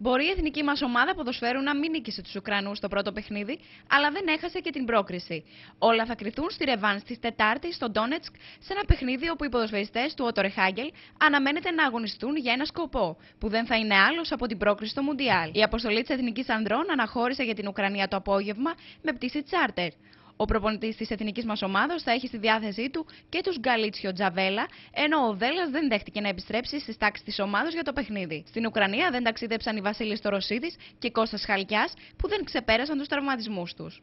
Μπορεί η εθνική μας ομάδα ποδοσφαίρου να μην νίκησε τους Ουκρανούς στο πρώτο παιχνίδι, αλλά δεν έχασε και την πρόκριση. Όλα θα κρυθούν στη Ρεβάνς της Τετάρτης στο Ντόνετσκ, σε ένα παιχνίδι όπου οι ποδοσφαιριστές του Ότορε Χάγκελ αναμένεται να αγωνιστούν για ένα σκοπό, που δεν θα είναι άλλος από την πρόκριση στο Μουντιάλ. Η αποστολή της Εθνικής Ανδρών αναχώρησε για την Ουκρανία το απόγευμα με πτήση τσάρτερ. Ο προπονητής της εθνικής μας ομάδα θα έχει στη διάθεσή του και τους Γκαλίτσιο Τζαβέλα, ενώ ο Δέλλα δεν δέχτηκε να επιστρέψει στις τάξεις της ομάδα για το παιχνίδι. Στην Ουκρανία δεν ταξίδεψαν οι Βασίλης Τωροσίδης και Κώστας Χαλκιάς, που δεν ξεπέρασαν τους τραυματισμούς τους.